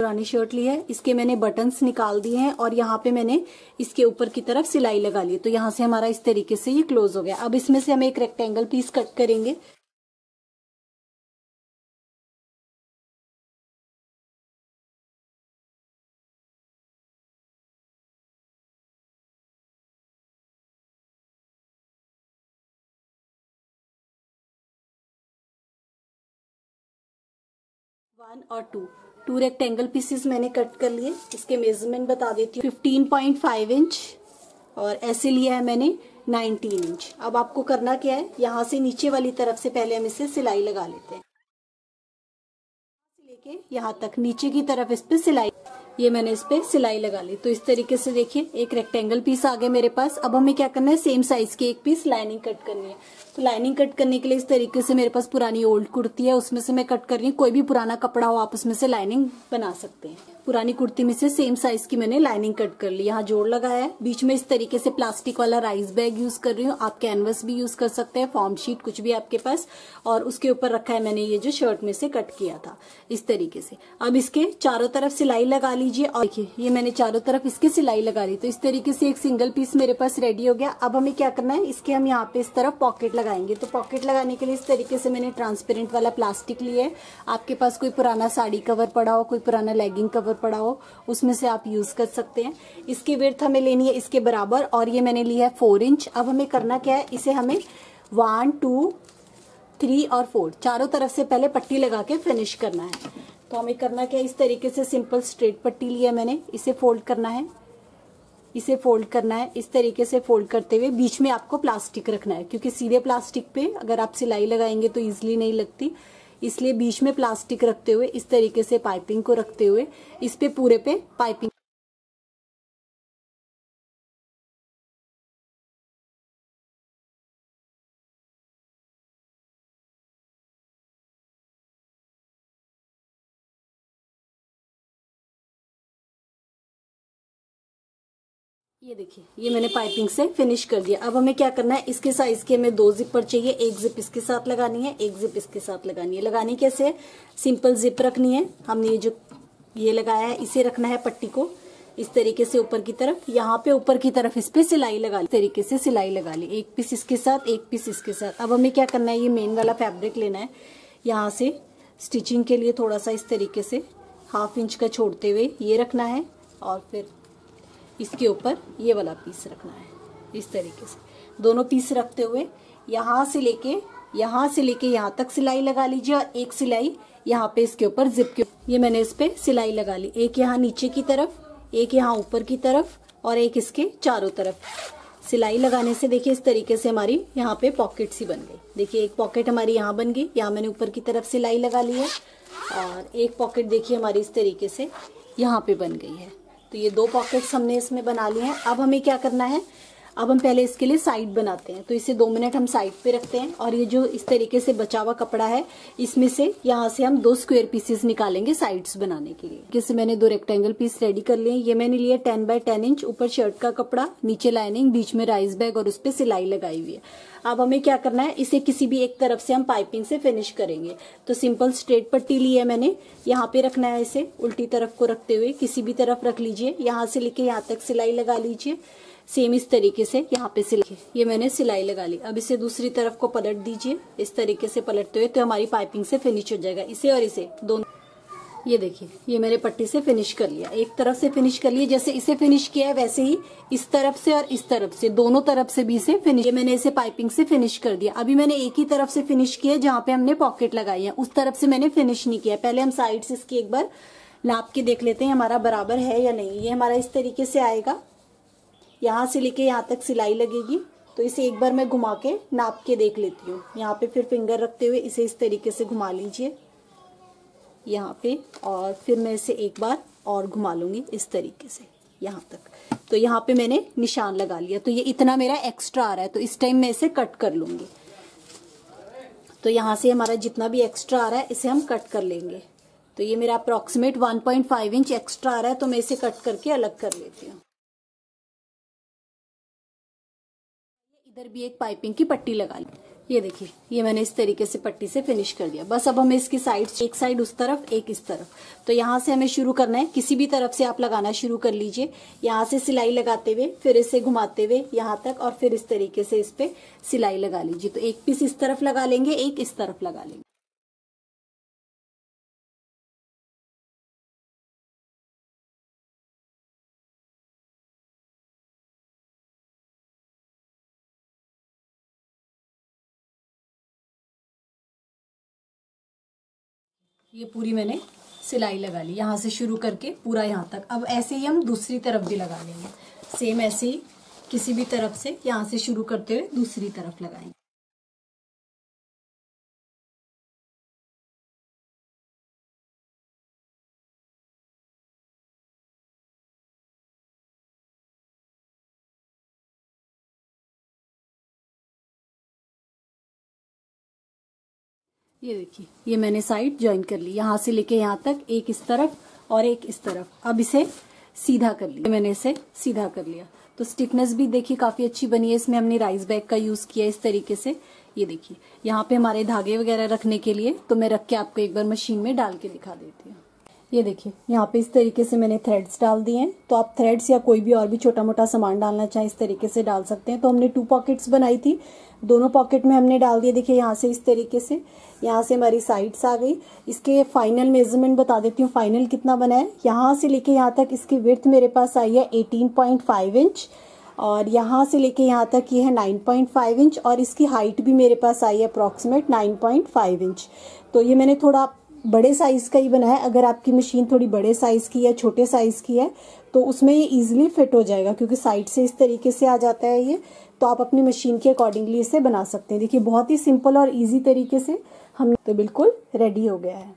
पुरानी शर्ट ली है, इसके मैंने बटन्स निकाल दिए हैं और यहाँ पे मैंने इसके ऊपर की तरफ़ सिलाई लगा ली तो यहाँ से हमारा इस तरीके से ये क्लोज हो गया। अब इसमें से हम एक रेक्टेंगल पीस कट करेंगे। वन और टू। टू रेक्टेंगल पीसेस मैंने कट कर लिए। इसके मेज़रमेंट बता देती हूँ। फिफ्टीन पॉइंट फाइव इंच और ऐसे लिया है मैंने नाइनटीन इंच अब आपको करना क्या है? यहाँ से नीचे वाली तरफ़ से पहले हम इसे सिलाई लगा लेते हैं। लेके यहाँ तक नीचे की तरफ़ इस पर सिलाई ये मैंने इस पे सिलाई लगा ली। तो इस तरीके से देखिए, एक रेक्टेंगल पीस आ गया मेरे पास। अब हमें क्या करना है? सेम साइज़ की एक पीस लाइनिंग कट करनी है। तो लाइनिंग कट करने के लिए इस तरीके से मेरे पास पुरानी ओल्ड कुर्ती है। उसमें से मैं कट कर रही हूँ। कोई भी पुराना कपड़ा हो, आप उसमें से लाइनिंग बना सकते हैं। पुरानी कुर्ती में से सेम साइज़ की मैंने लाइनिंग कट कर ली। यहाँ जोड़ लगाया है। बीच में इस तरीके से प्लास्टिक वाला राइस बैग यूज़ कर रही हूँ। आप कैनवस भी यूज़ कर सकते हैं। फॉर्म शीट कुछ भी आपके पास। और उसके ऊपर रखा है मैंने ये जो शर्ट में से कट किया था। इस तरीके से। अब इसके चारों तरफ़ सिलाई लगा लीजिए। और देखिए, ये मैंने चारों तरफ़ इसकी सिलाई लगा ली। तो इस तरीके से एक सिंगल पीस मेरे पास रेडी हो गया। अब हमें क्या करना है? इसके हम यहाँ पे इस तरफ़ पॉकेट लगाएँगे। तो पॉकेट लगाने के लिए इस तरीके से मैंने ट्रांसपेरेंट वाला प्लास्टिक लिया है। आपके पास कोई पुराना साड़ी कवर पड़ा हो, कोई पुराना लेगिंग कवर पड़ा हो, उसमें से आप यूज़ कर सकते हैं। इसकी वेथ हमें लेनी है इसके बराबर और ये मैंने लिया है फोर इंच अब हमें करना क्या है? इसे हमें वन टू थ्री और फोर चारों तरफ़ से पहले पट्टी लगा के फिनिश करना है। तो हमें करना क्या इस तरीके से सिंपल स्ट्रेट पट्टी लिया मैंने। इसे फोल्ड करना है। इसे फोल्ड करना है। इस तरीके से फोल्ड करते हुए बीच में आपको प्लास्टिक रखना है, क्योंकि सीधे प्लास्टिक पे अगर आप सिलाई लगाएँगे तो इजिली नहीं लगती। इसलिए बीच में प्लास्टिक रखते हुए, इस तरीके से पाइपिंग को रखते हुए, इस पे पूरे पे पाइपिंग ये देखिए, ये मैंने पाइपिंग से फिनिश कर दिया। अब हमें क्या करना है? इसके साइज़ के हमें दो जिपर चाहिए। एक जिप इसके साथ लगानी है, एक जिप इसके साथ लगानी है। लगानी कैसे? सिंपल जिप रखनी है। हमने ये जो, ये लगाया है, इसे रखना है पट्टी को इस तरीके से ऊपर की तरफ़। यहाँ पे ऊपर की तरफ़ इस पे सिलाई लगा ली। तरीके से सिलाई लगा ली। एक पीस इसके साथ, एक पीस इसके साथ। अब हमें क्या करना है? ये मेन वाला फैब्रिक लेना है। यहाँ से स्टिचिंग के लिए थोड़ा सा इस तरीके से हाफ़ इंच का छोड़ते हुए ये रखना है और फिर इसके ऊपर ये वाला पीस रखना है, इस तरीके से। दोनों पीस रखते हुए यहाँ से लेके, यहाँ से लेके यहाँ तक सिलाई लगा लीजिए और एक सिलाई यहाँ पे इसके ऊपर जिप के ये मैंने इस पे सिलाई लगा ली। एक यहाँ नीचे की तरफ़, एक यहाँ ऊपर की तरफ़ और एक इसके चारों तरफ़। सिलाई लगाने से देखिए इस तरीके से हमारी यहाँ पे पॉकेट सी बन गई। देखिए एक पॉकेट हमारी यहाँ बन गई। यहाँ मैंने ऊपर की तरफ़ सिलाई लगा ली है और एक पॉकेट देखिए हमारी इस तरीके से यहाँ पे बन गई है। तो ये दो पॉकेट्स हमने इसमें बना लिए हैं। अब हमें क्या करना है? अब हम पहले इसके लिए साइड बनाते हैं। तो इसे दो मिनट हम साइड पे रखते हैं और ये जो इस तरीके से बचा हुआ कपड़ा है, इसमें से यहाँ से हम दो स्क्वेयर पीसेस निकालेंगे साइड्स बनाने के लिए। जैसे मैंने दो रेक्टेंगल पीस रेडी कर लिए ये मैंने लिया टेन बाय टेन इंच ऊपर शर्ट का कपड़ा, नीचे लाइनिंग बीच में राइस बैग और उस पर सिलाई लगाई हुई है। अब हमें क्या करना है, इसे किसी भी एक तरफ़ से हम पाइपिंग से फिनिश करेंगे। तो सिंपल स्ट्रेट पट्टी ली है मैंने। यहाँ पे रखना है इसे। उल्टी तरफ़ को रखते हुए किसी भी तरफ़ रख लीजिए। यहाँ से लेके यहाँ तक सिलाई लगा लीजिए। सेम इस तरीके से यहाँ पे सिलाई ये मैंने सिलाई लगा ली। अब इसे दूसरी तरफ़ को पलट दीजिए। इस तरीके से पलटते हुए तो हमारी पाइपिंग से फिनिश हो जाएगा। इसे और इसे दोनों। ये देखिए, ये मैंने पट्टी से फिनिश कर लिया। एक तरफ़ से फिनिश कर लिया जैसे इसे फिनिश किया है वैसे ही इस तरफ़ से और इस तरफ़ से, दोनों तरफ़ से भी इसे फिनिश। मैंने इसे पाइपिंग से फिनिश कर दिया। अभी मैंने एक ही तरफ़ से फिनिश किया जहाँ पे हमने पॉकेट लगाई है। उस तरफ़ से मैंने फिनिश नहीं किया। पहले हम साइड से इसकी एक बार नाप के देख लेते हैं हमारा बराबर है या नहीं। ये हमारा इस तरीके से आएगा। यहाँ से लेके यहाँ तक सिलाई लगेगी। तो इसे एक बार मैं घुमा के नाप के देख लेती हूँ। यहाँ पे फिर फिंगर रखते हुए इसे इस तरीके से घुमा लीजिए। यहाँ पे और फिर मैं इसे एक बार और घुमा लूँगी इस तरीके से यहाँ तक। तो यहाँ पे मैंने निशान लगा लिया। तो ये इतना मेरा एक्स्ट्रा आ रहा है। तो इस टाइम मैं इसे कट कर लूँगी। तो यहाँ से हमारा जितना भी एक्स्ट्रा आ रहा है, इसे हम कट कर लेंगे। तो ये मेरा अप्रोक्सीमेट 1.5 इंच एक्स्ट्रा आ रहा है। तो मैं इसे कट करके अलग कर लेती हूँ। इधर भी एक पाइपिंग की पट्टी लगा ली। ये देखिए, ये मैंने इस तरीके से पट्टी से फिनिश कर दिया। बस अब हमें इसकी साइड एक साइड उस तरफ़, एक इस तरफ़। तो यहाँ से हमें शुरू करना है। किसी भी तरफ़ से आप लगाना शुरू कर लीजिए। यहाँ से सिलाई लगाते हुए, फिर इसे घुमाते हुए यहाँ तक और फिर इस तरीके से इस पे सिलाई लगा लीजिए। तो एक पीस इस तरफ़ लगा लेंगे, एक इस तरफ़ लगा लेंगे। ये पूरी मैंने सिलाई लगा ली, यहाँ से शुरू करके पूरा यहाँ तक। अब ऐसे ही हम दूसरी तरफ़ भी लगा लेंगे। सेम ऐसे ही किसी भी तरफ़ से यहाँ से शुरू करते हुए दूसरी तरफ़ लगाएँगे। ये देखिए, ये मैंने साइड ज्वाइन कर ली। यहाँ से लेके यहाँ तक, एक इस तरफ़ और एक इस तरफ़। अब इसे सीधा कर लिया। मैंने इसे सीधा कर लिया। तो स्टिफनेस भी देखिए, काफ़ी अच्छी बनी है। इसमें हमने राइस बैग का यूज़ किया इस तरीके से। ये देखिए, यहाँ पे हमारे धागे वगैरह रखने के लिए तो मैं रख के आपको एक बार मशीन में डाल के दिखा देती हूँ। ये देखिए, यहाँ पे इस तरीके से मैंने थ्रेड्स डाल दिए हैं। तो आप थ्रेड्स या कोई भी और भी छोटा मोटा सामान डालना चाहें, इस तरीके से डाल सकते हैं। तो हमने टू पॉकेट्स बनाई थी। दोनों पॉकेट में हमने डाल दिए। देखिए, यहाँ से इस तरीके से, यहाँ से हमारी साइड्स आ गई। इसके फाइनल मेज़रमेंट बता देती हूँ। फाइनल कितना बना है? यहाँ से लेके यहाँ तक इसकी विर्थ मेरे पास आई है एटीन पॉइंट फाइव इंच और यहाँ से लेके यहाँ तक ये यह है 9.5 इंच और इसकी हाइट भी मेरे पास आई है अप्रॉक्सीमेट 9.5 इंच तो ये मैंने थोड़ा बड़े साइज़ का ही बना है अगर आपकी मशीन थोड़ी बड़े साइज़ की है, छोटे साइज़ की है तो उसमें ये इजीली फिट हो जाएगा, क्योंकि साइड से इस तरीके से आ जाता है ये तो आप अपनी मशीन के अकॉर्डिंगली इसे बना सकते हैं। देखिए, बहुत ही सिंपल और इजी तरीके से हम तो बिल्कुल रेडी हो गया है।